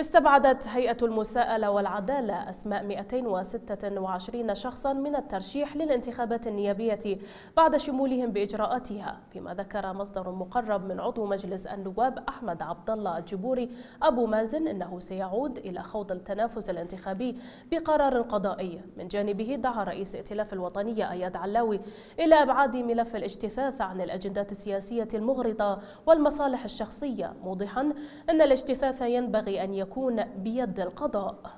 استبعدت هيئة المساءلة والعدالة أسماء 226 شخصا من الترشيح للانتخابات النيابية بعد شمولهم بإجراءاتها فيما ذكر مصدر مقرب من عضو مجلس النواب أحمد عبد الله الجبوري أبو مازن أنه سيعود إلى خوض التنافس الانتخابي بقرار قضائي. من جانبه دعا رئيس ائتلاف الوطنية أياد علاوي إلى إبعاد ملف الاجتثاث عن الأجندات السياسية المغرضة والمصالح الشخصية موضحا أن الاجتثاث ينبغي أن يكون بيد القضاء.